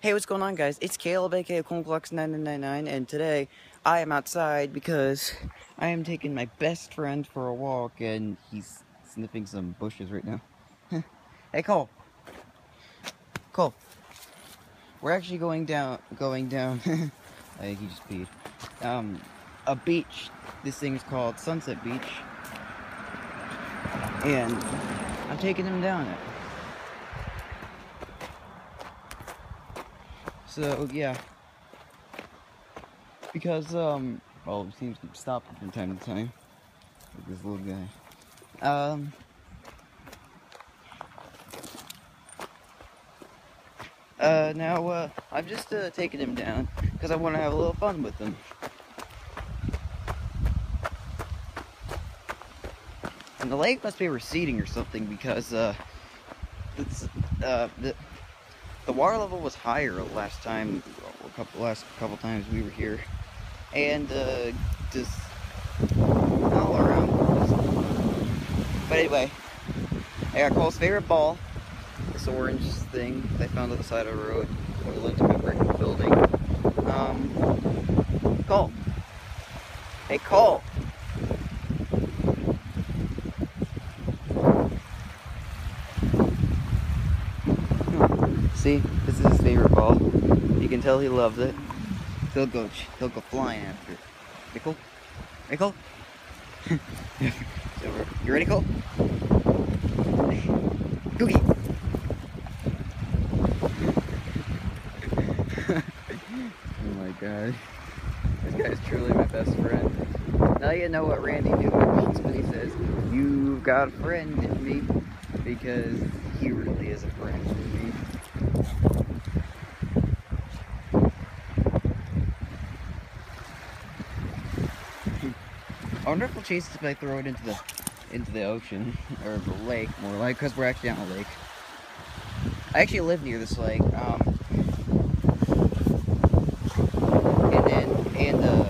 Hey, what's going on, guys? It's Caleb, aka ClonaClox9999, and today I am outside because I am taking my best friend for a walk, and he's sniffing some bushes right now. hey, Coal. Coal. We're actually going down, going down, I think he just peed, um, a beach. This thing is called Sunset Beach, and I'm taking him down it. So yeah, because um, well, it seems to stop from time to time. Like this little guy. Um. Uh, now, uh, I'm just, uh, taking him down, because I want to have a little fun with him. And the lake must be receding or something, because, uh, it's, uh, the, the water level was higher last time, a couple last couple times we were here, and uh, just all around. But anyway, I got Coal's favorite ball, this orange thing they found on the side of the road, or linked to my brick building. Um, Coal. Hey Coal. See, this is his favorite ball. You can tell he loves it. He'll go, he'll go flying after it. Hey, Coal? Hey, Coal? you ready, Coal? Googie! oh my god. This guy's truly my best friend. Now you know what Randy Newman means when he says, You've got a friend in me. Because he really is a friend to me. I wonder if we'll chase it if I throw it into the into the ocean or the lake more like because we're actually on a lake. I actually live near this lake. Um, and then and uh,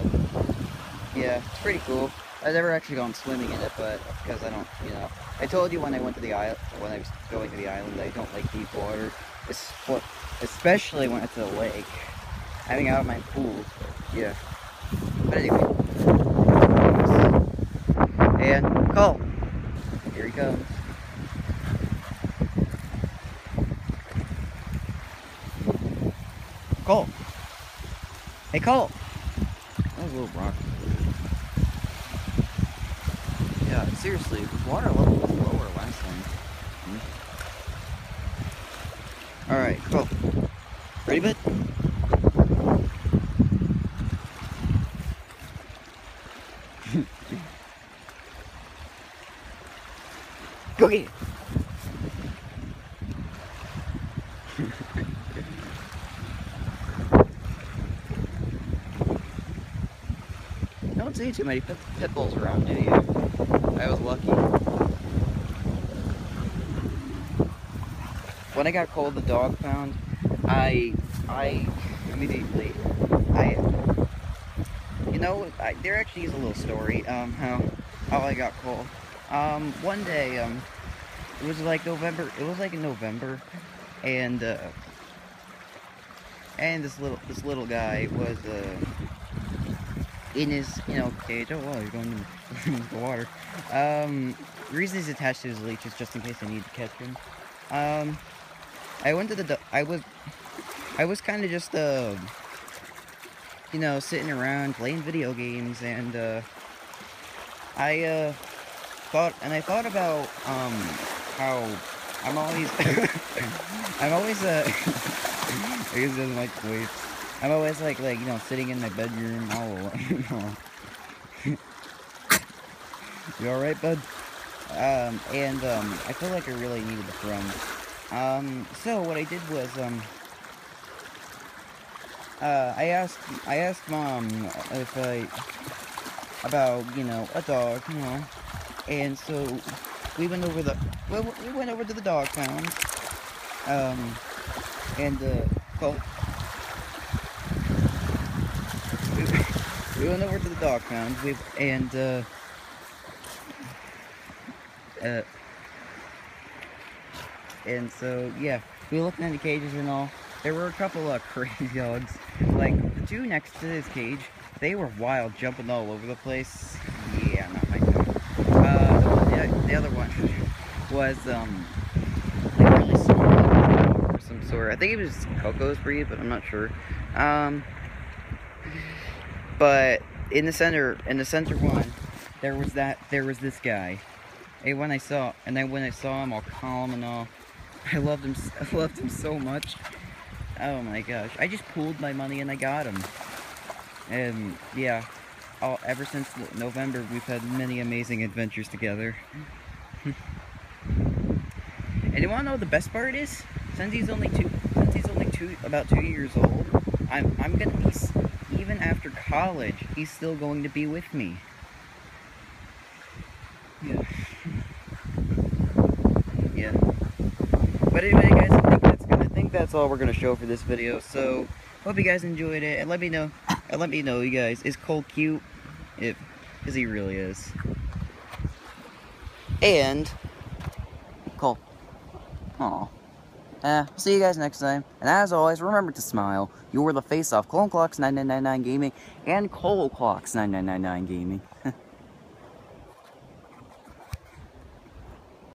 yeah, it's pretty cool. I've never actually gone swimming in it, but because I don't, you know, I told you when I went to the island, when I was going to the island, I don't like deep water, especially when it's a lake. Having out of my pool, yeah. But anyway. Coal. Here he comes. Coal. Hey Coal. That was a little rock. Yeah, seriously, the water level was lower last time. Hmm. Alright, Coal. Ready, bud? Go get it. Don't see too many pit, pit bulls around, do you? I was lucky. When I got Coal the dog found, I, I immediately, I, you know, I, there actually is a little story, um, how, how I got Coal. Um, one day, um, it was like November, it was like in November, and, uh, and this little, this little guy was, uh, in his, you know, cage, oh wow, you're going in the water, um, the reason he's attached to his leash is just in case I need to catch him, um, I went to the, I was, I was kind of just, uh, you know, sitting around playing video games, and, uh, I, uh, thought, and I thought about, um, how I'm always, I'm always, uh, I guess doesn't like weights. I'm always like, like, you know, sitting in my bedroom all alone, you alright, bud? Um, and, um, I feel like I really needed a friend. Um, so what I did was, um, uh, I asked, I asked mom if I, about, you know, a dog, you know, and so we went over the well, we went over to the dog pound um and uh well, we, we went over to the dog pound we and uh uh and so yeah we looking at the cages and all there were a couple of crazy dogs. Like, the two next to this cage, they were wild, jumping all over the place. Yeah, not my dog. Uh, the, the, the other one was, um, I think it was Coco's breed, but I'm not sure. Um, but in the center, in the center one, there was that, there was this guy. And when I saw, and then when I saw him all calm and all, I loved him, I loved him so much. Oh my gosh, I just pooled my money and I got him. And yeah, all, ever since November, we've had many amazing adventures together. and you wanna know what the best part is? Since he's only two, since he's only two, about two years old, I'm, I'm gonna be, even after college, he's still going to be with me. Yeah. yeah. But anyway, guys, I think that's I think that's all we're gonna show for this video. So hope you guys enjoyed it, and let me know. And let me know, you guys, is Coal cute? If, he really is. And Coal. Aw. Uh, see you guys next time. And as always, remember to smile. You're the face off ClonaClox 9999 Gaming and Coal Clocks 9999 Gaming.